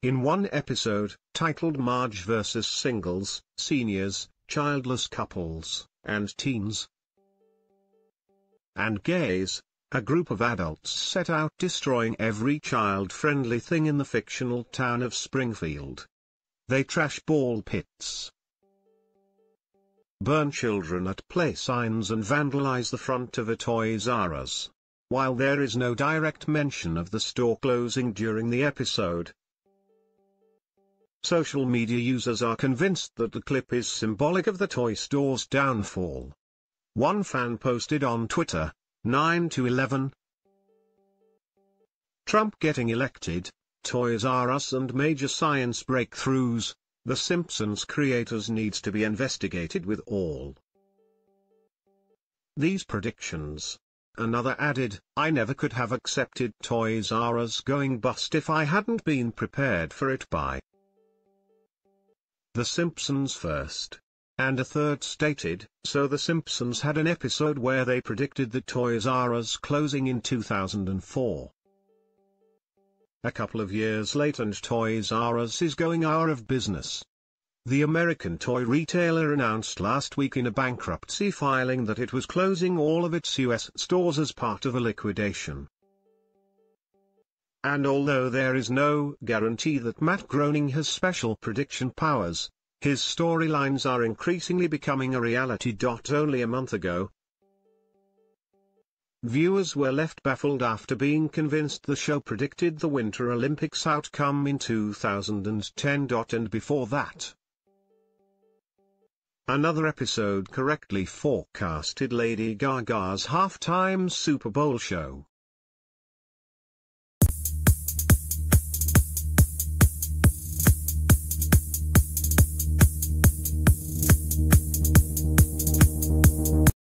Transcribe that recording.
In one episode, titled Marge vs. Singles, Seniors, Childless Couples, and Teens and Gays, a group of adults set out destroying every child-friendly thing in the fictional town of Springfield. They trash ball pits, burn children at play signs and vandalize the front of a Toys R Us. While there is no direct mention of the store closing during the episode, social media users are convinced that the clip is symbolic of the toy store's downfall. One fan posted on Twitter, 9 to 11. Trump getting elected, Toys R Us and major science breakthroughs, The Simpsons creators needs to be investigated with all these predictions. Another added, I never could have accepted Toys R Us going bust if I hadn't been prepared for it by The Simpsons first. And a third stated, so The Simpsons had an episode where they predicted the Toys R Us closing in 2004. A couple of years late and Toys R Us is going out of business. The American toy retailer announced last week in a bankruptcy filing that it was closing all of its US stores as part of a liquidation. And although there is no guarantee that Matt Groening has special prediction powers, his storylines are increasingly becoming a reality. Only a month ago, viewers were left baffled after being convinced the show predicted the Winter Olympics outcome in 2010. And before that, another episode correctly forecasted Lady Gaga's halftime Super Bowl show.